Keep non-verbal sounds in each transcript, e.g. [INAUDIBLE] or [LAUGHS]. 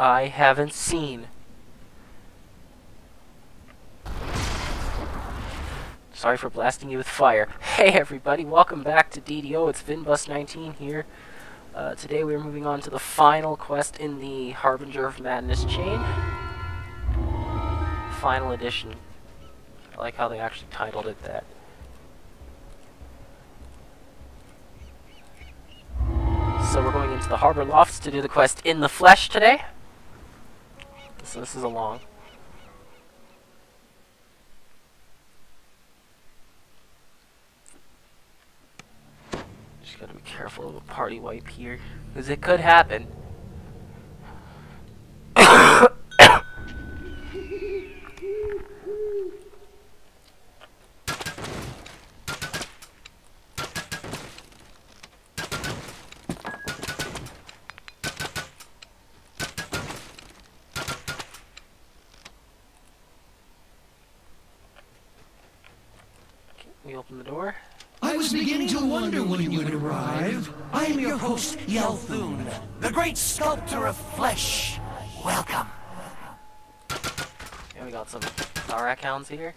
I haven't seen. Sorry for blasting you with fire. Hey everybody, welcome back to DDO. It's Vinbus19 here. Uh, today we're moving on to the final quest in the Harbinger of Madness chain. Final edition. I like how they actually titled it that. So we're going into the Harbor Lofts to do the quest in the flesh today. So this is a long. Just gotta be careful of a party wipe here, because it could happen. we open the door. I was beginning to wonder when you would arrive. I am your host, Yelthun, the great sculptor of flesh. Welcome. And we got some Tharak hounds here.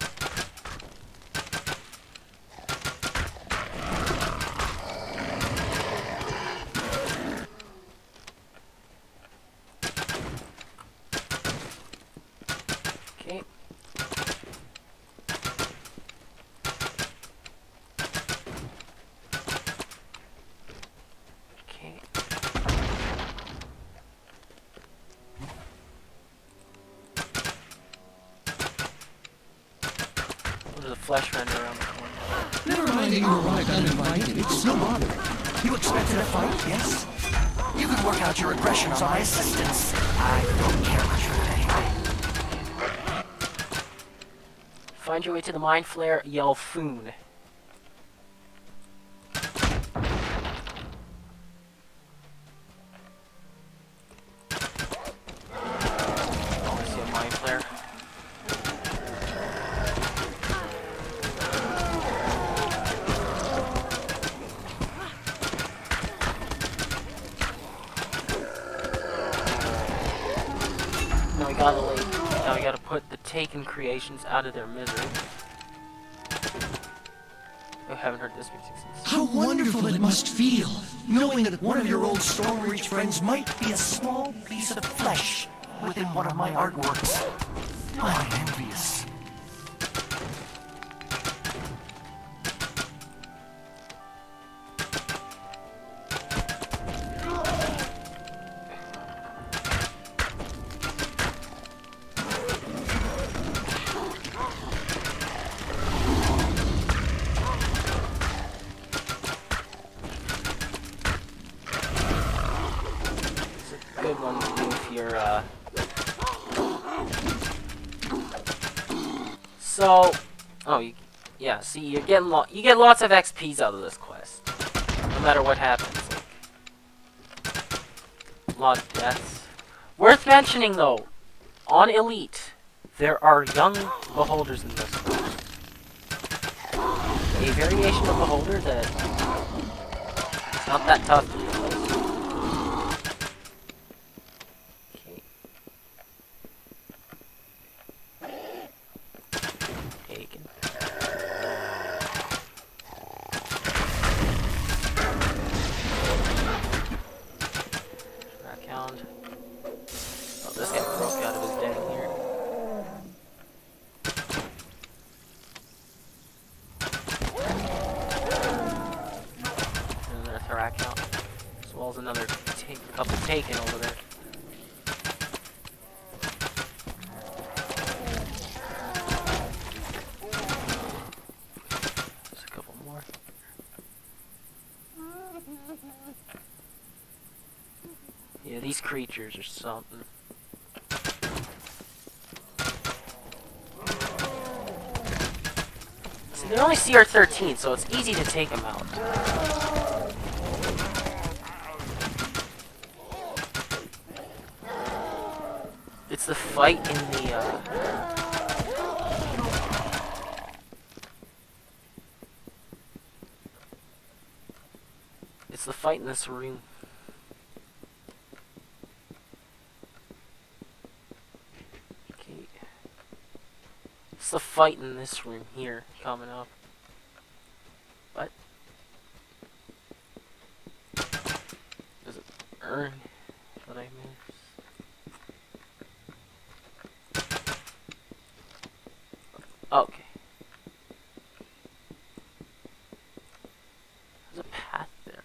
Find your way to the Mind Flayer. Oh, gotta put the Taken creations out of their misery. Friends might be a small piece of flesh within one of my artworks. So, oh, you, yeah. See, you get lo you get lots of XP's out of this quest, no matter what happens. Like, lot of deaths. Worth mentioning though, on Elite, there are young beholders in this quest. A variation of beholder that not that tough to replace. Okay. Taken. Track hound. Oh, this guy broke out of his den here. And another Thorak hound. As well as another take, couple taken over there. There's a couple more. Yeah, these creatures are something. See, they're only CR13, so it's easy to take them out. fight in the, uh... It's the fight in this room. Okay. It's the fight in this room here coming up. What? Does it earn? Okay. There's a path there.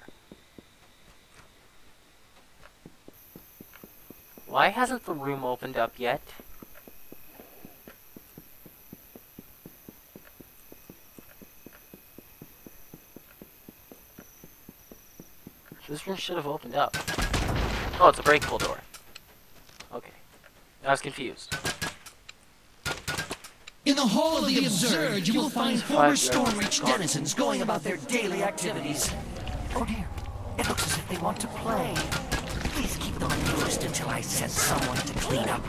Why hasn't the room opened up yet? This room should have opened up. Oh, it's a breakable door. Okay. I was confused. In the Hall of the Absurd, you will find former Stormreach denizens going about their daily activities. Oh dear, it looks as if they want to play. Please keep them amused until I send someone to clean up.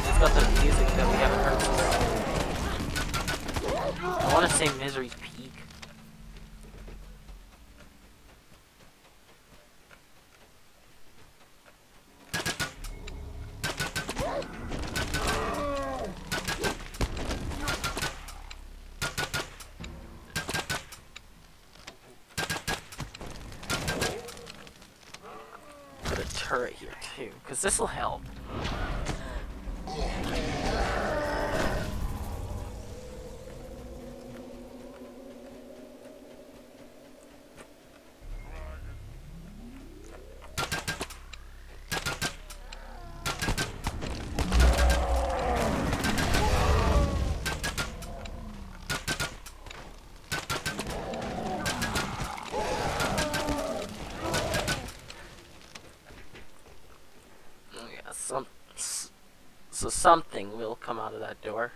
It's got the music that we haven't heard since. I want to say Misery's Peak. Put a turret here too, this will help. Oh, yeah, some, s- so something will come out of that door.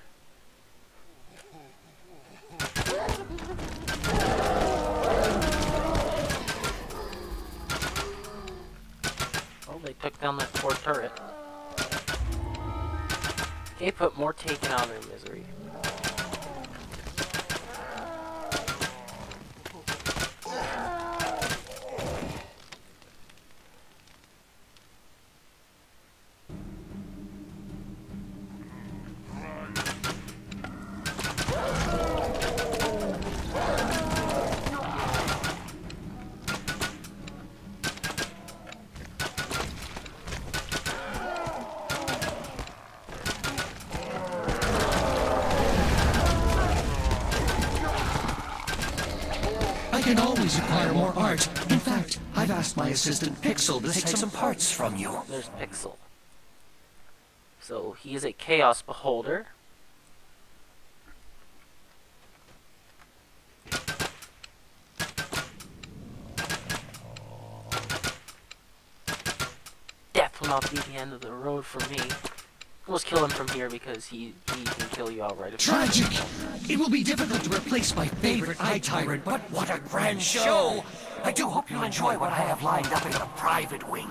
Oh, they took down that poor turret. They put more taken out of their misery. Can always acquire more art. In fact, I've asked my assistant Pixel to take some parts from you. There's Pixel. So he is a Chaos Beholder. Death will not be the end of the road for me. Let's kill him from here because he, he can kill you outright. Tragic! It will be difficult to replace my favorite Eye Tyrant, but what a grand show! I do hope you'll enjoy what I have lined up in the private wing.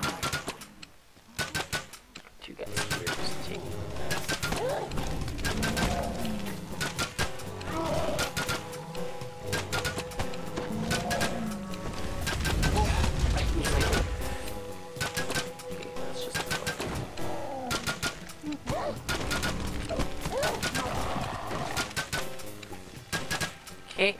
Okay.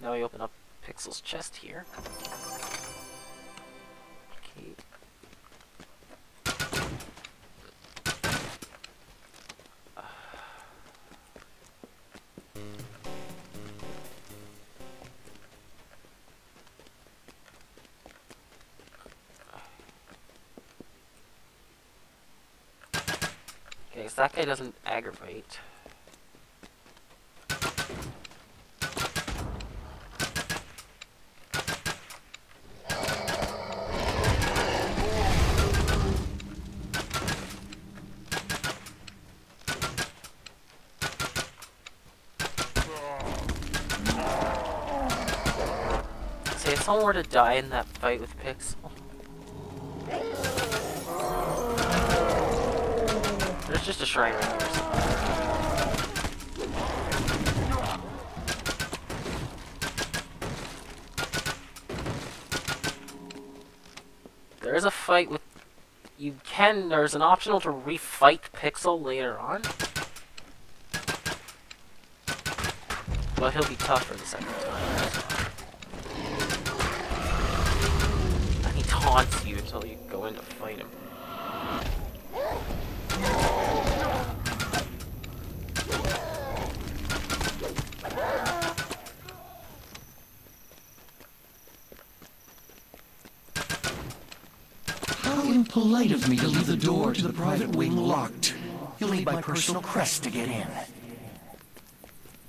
Now we open up Pixel's chest here. That guy doesn't aggravate. See, if someone were to die in that fight with Pixel. There's just a shrine right here. There is a fight with. You can. There's an optional to refight Pixel later on. But he'll be tougher the second time. And he taunts you until you go in to fight him. How impolite of me to leave the door to the private wing locked. You'll need my personal crest to get in.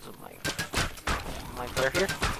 So my my here.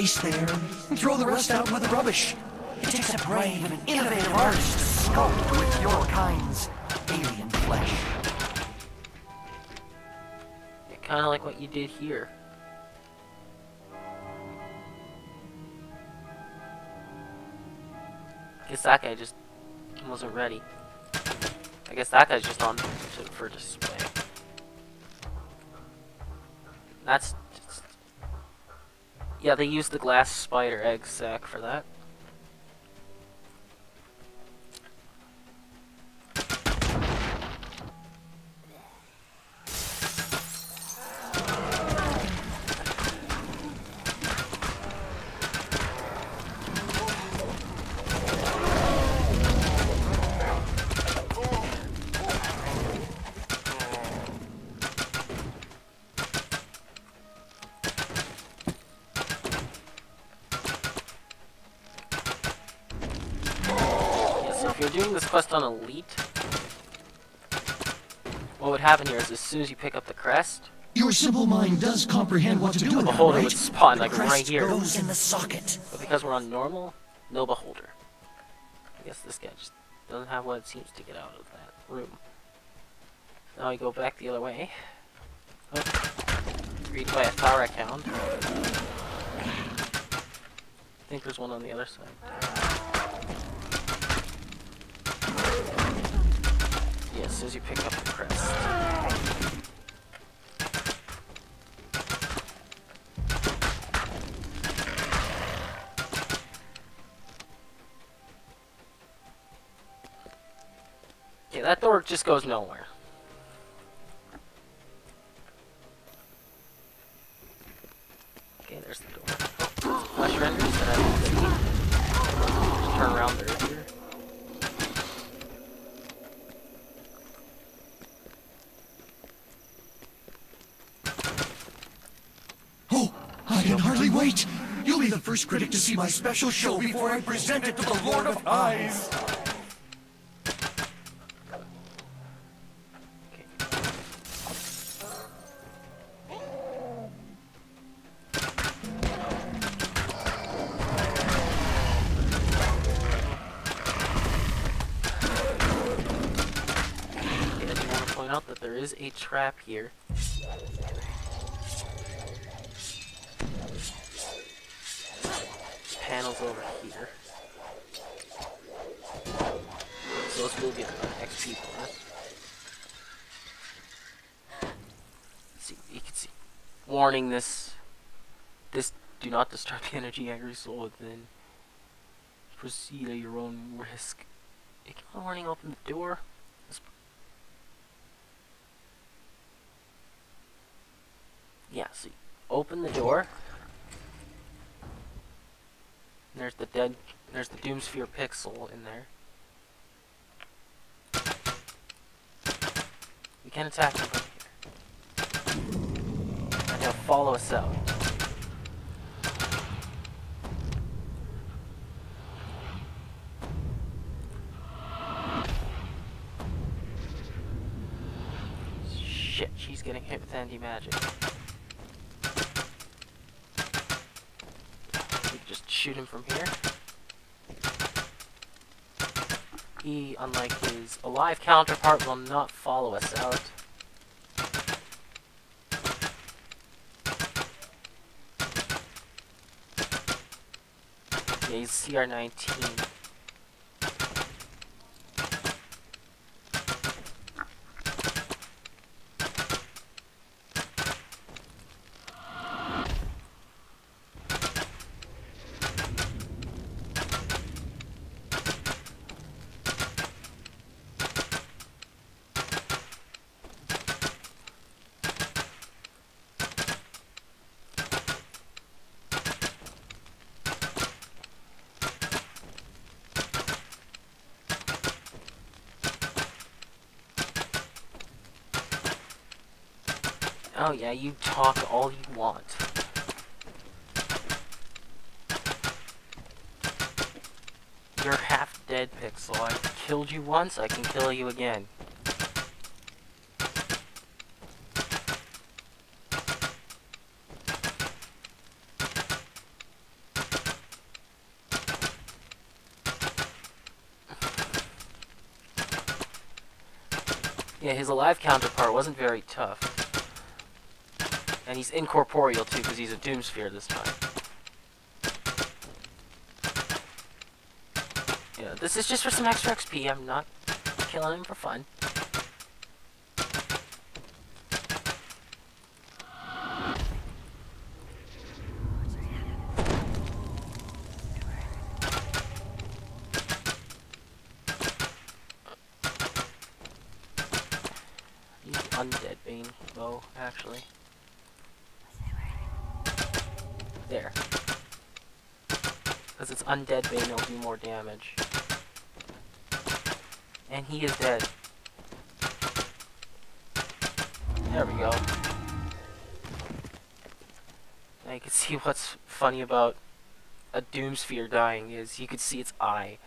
Or face there and throw the rest out with the rubbish. It takes a brave and an innovative artist to sculpt with your kind's alien flesh. Kind of like what you did here. I Guess that guy just wasn't ready. I guess that guy's just on for display. That's. Yeah, they used the glass spider egg sac for that. As soon as you pick up the crest, Your simple mind does comprehend what to do with it, beholder right? would spawn, The like, crest right here. goes in the socket. but because we're on normal, no beholder. I guess this guy just doesn't have what it seems to get out of that room. Now I go back the other way. Oh. Greeted by a Tharak hound. I think there's one on the other side. Yeah, as soon as you pick up the crest. That door just goes nowhere. Okay, there's the door. Flash renders that I see. Just turn around there here. Oh, I can hardly wait. You'll be the first critic to see my special show before I present it to the Lord of Eyes. Here. Panels over here. So will get an XP bonus. see, you can see. Warning this. This do not disturb the energy angry soul within. Proceed at your own risk. Warning, open the door. Yeah, so open the door. There's the dead, there's the Doomsphere pixel in there. We can attack him from here. And he'll follow us out. Shit, she's getting hit with anti-magic. We can just shoot him from here. He, unlike his alive counterpart, will not follow us out. Yeah, he's CR19. Oh yeah, you talk all you want. You're half dead, Pixel. I killed you once, I can kill you again. Yeah, his alive counterpart wasn't very tough. And he's incorporeal too, because he's a Doomsphere this time. Yeah, this is just for some extra XP. I'm not killing him for fun. Undead Bane, though, actually. There. Because it's undead Bane, it'll do more damage. And he is dead. There we go. Now you can see what's funny about a Doomsphere dying is you can see its eye.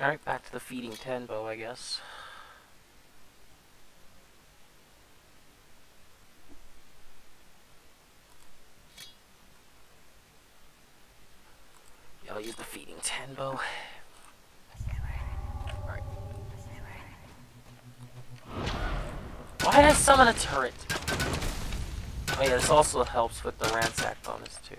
Alright, back to the feeding Tenbo, I guess. Yeah, I'll feeding Tenbo. Why did I summon a turret? Oh yeah, this also helps with the ransack bonus too.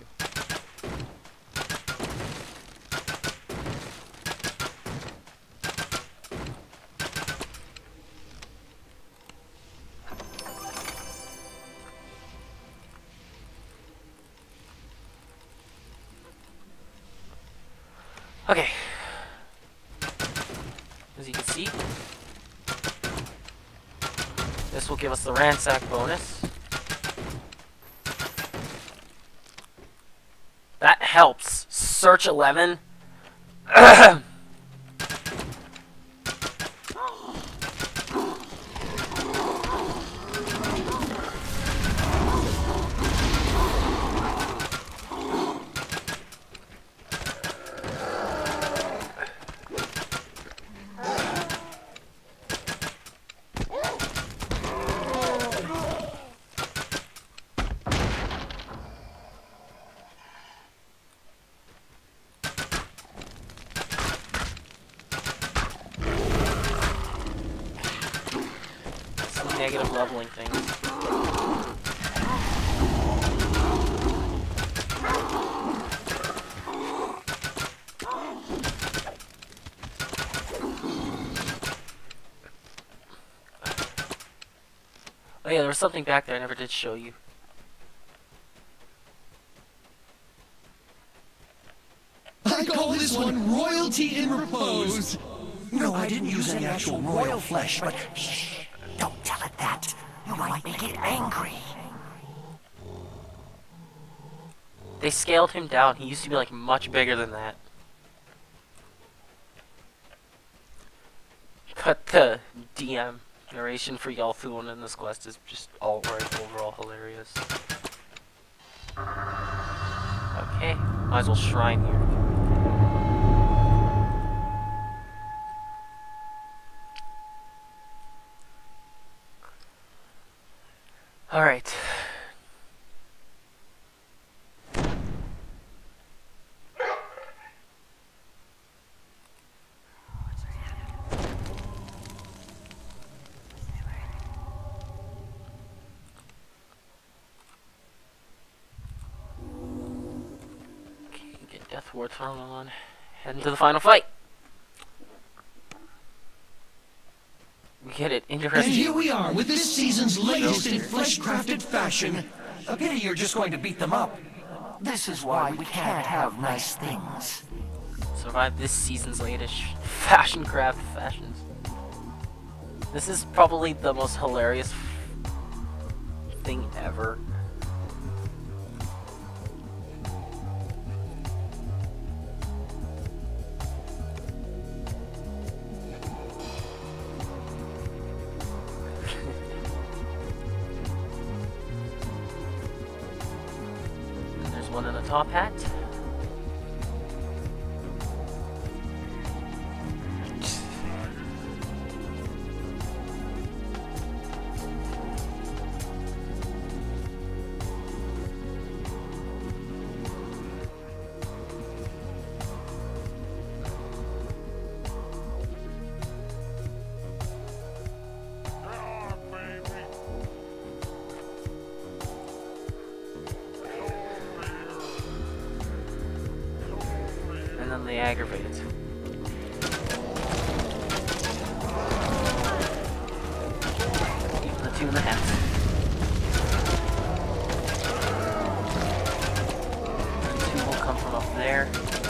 Okay. As you can see, this will give us the ransack bonus. That helps. Search 11. [CLEARS THROAT] Some negative leveling things. Oh yeah, there was something back there I never did show you. I call this one royalty in repose. No, I didn't use any actual royal flesh, but shh, don't tell it that. You might make it angry. They scaled him down. He used to be like much bigger than that. But the DM narration for Yalthun in this quest is just all right overall hilarious. Okay, might as well shrine here. Alright. Thrown on. Heading to the final fight. We get it. And here we are with this season's latest in flesh-crafted fashion. A pity you're just going to beat them up. This is why we can't have nice things. survive this season's latest fashion craft fashions. This is probably the most hilarious thing ever. Two in the hats. Two will come from up there.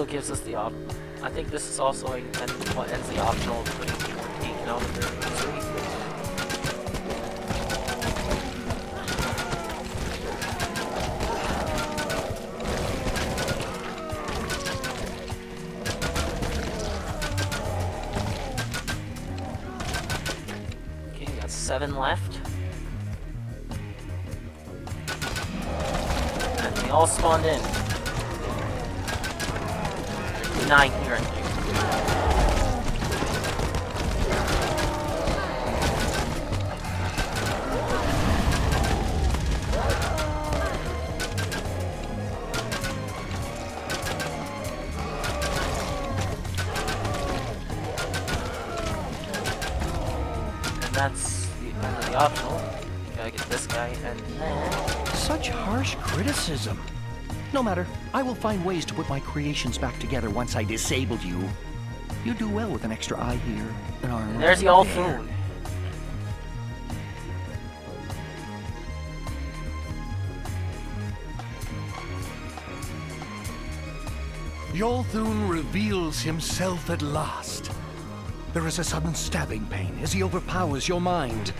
Also gives us the op. I think this is also a, what ends the optional putting more taken out of seven left. And they all spawned in. Nine here, And that's the end of the optional. Gotta get this guy and then... Such harsh criticism. No matter, I will find ways to put my creations back together once I disabled you. You do well with an extra eye here, an arm. There's the there. food. Yolthun reveals himself at last. There is a sudden stabbing pain as he overpowers your mind.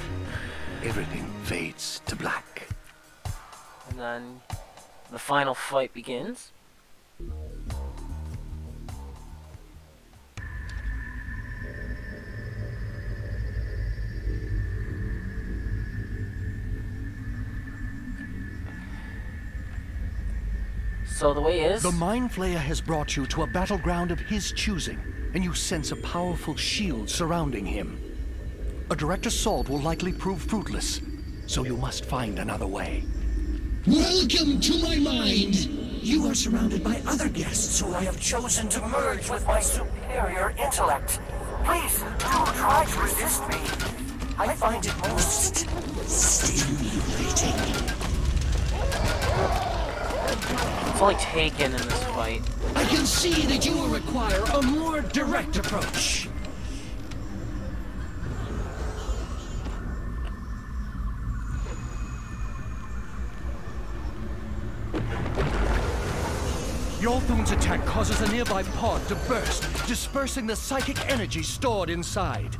Everything fades to black. And then the final fight begins. So the way is The Mind Flayer has brought you to a battleground of his choosing, and you sense a powerful shield surrounding him. A direct assault will likely prove fruitless, so you must find another way. Welcome to my mind! You are surrounded by other guests who I have chosen to merge with my superior intellect. Please, do try to resist me. I find it most stimulating. It's only taken in this fight. I can see that you will require a more direct approach. Yolthun's attack causes a nearby pod to burst, dispersing the psychic energy stored inside.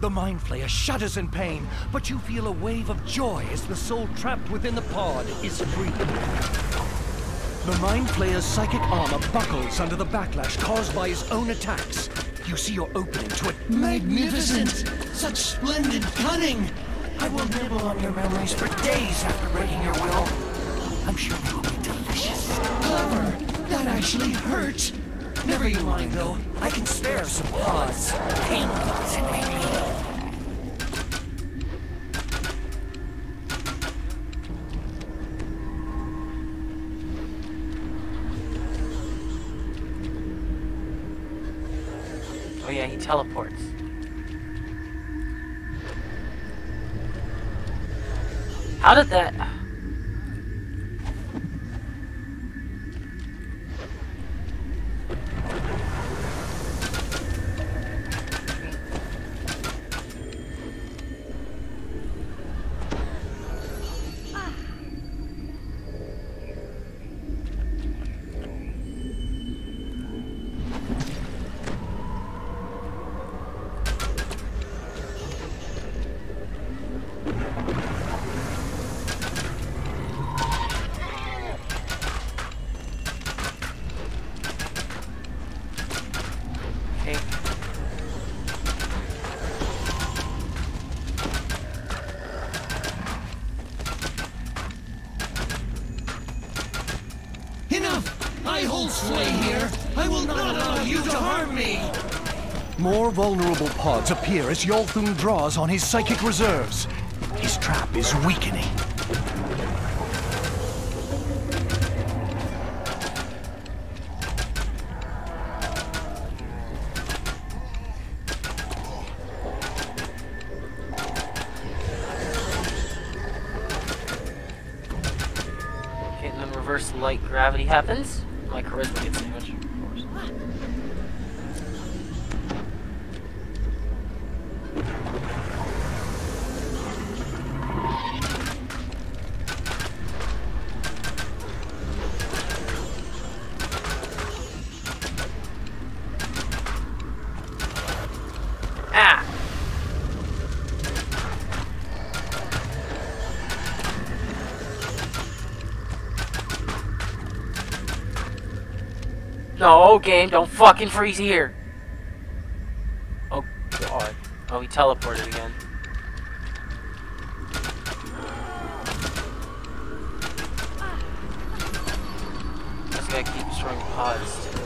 The Mind Flayer shudders in pain, but you feel a wave of joy as the soul trapped within the pod is free. The Mind Flayer's psychic armor buckles under the backlash caused by his own attacks. You see your opening to it. Magnificent! Such splendid cunning! I will nibble on your memories for days after breaking your will. I'm sure you will be delicious. Clever! That actually hurt! Never you mind, though. I can spare some pods. Painful as it may be. Oh yeah, he teleports. How did that... vulnerable pods appear as Yolthun draws on his psychic reserves. His trap is weakening. Okay, and then reverse light gravity happens. My charisma gets No, game, don't fucking freeze here. Oh, God. Oh, he teleported again. Just gotta keep destroying pods, too.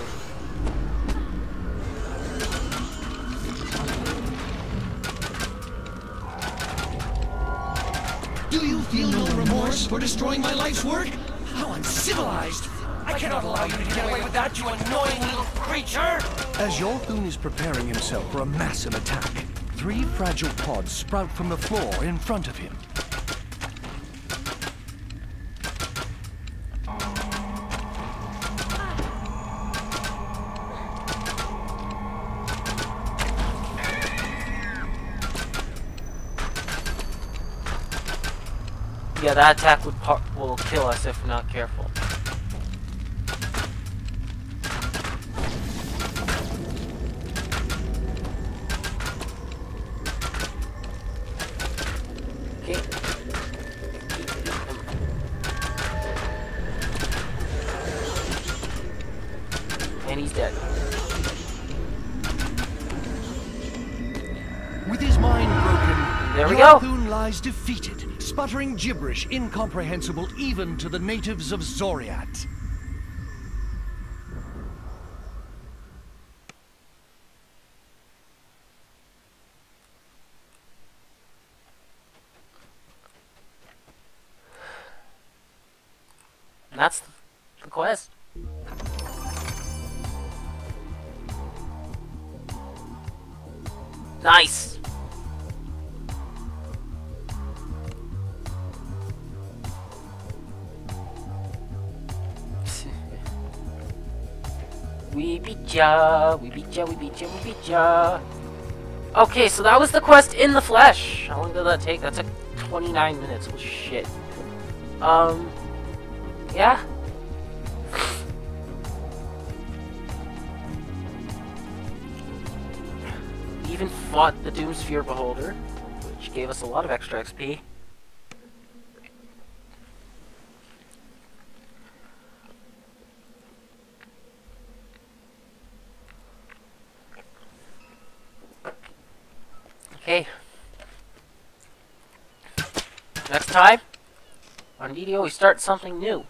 Do you feel no remorse for destroying my life's work? How uncivilized! I cannot allow you to get away with that, you annoying little creature! As Yolthun is preparing himself for a massive attack, three fragile pods sprout from the floor in front of him. Yeah, that attack would par will kill us if we're not careful. And he's dead. With his mind broken, There we go. Lies defeated, sputtering gibberish incomprehensible even to the natives of Xoriat. Ya, we beat ya, we beat ya, we beat ya. Okay, so that was the quest in the flesh. How long did that take? That took 29 minutes. Well, shit. Um, yeah. [SIGHS] We even fought the Doomsphere Beholder, which gave us a lot of extra XP. Okay. Next time, on video we start something new.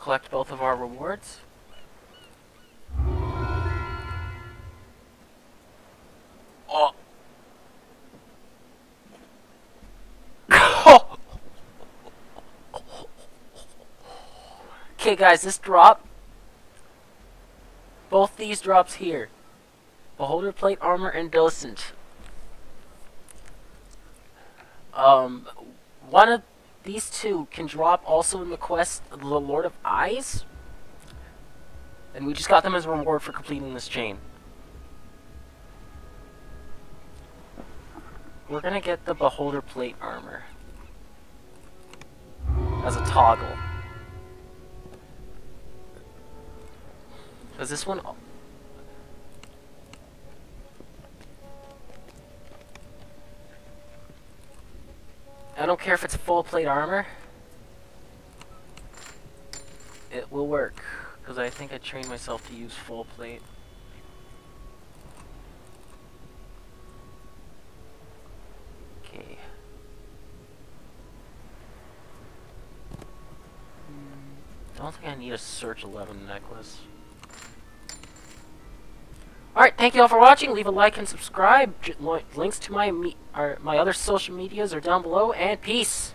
Collect both of our rewards. Oh. [LAUGHS] okay guys, this drop both these drops here. Beholder plate armor and docent. Um, one of these two can drop also in the quest the Lord of Eyes. And we just got them as a reward for completing this chain. We're gonna get the Beholder plate armor. As a toggle. Does this one... I don't care if it's full plate armor. It will work. Because I think I trained myself to use full plate. Okay. Hmm, don't think I need a Search 11 necklace. Alright, thank you all for watching. Leave a like and subscribe. Links to my me my other social medias are down below. And peace!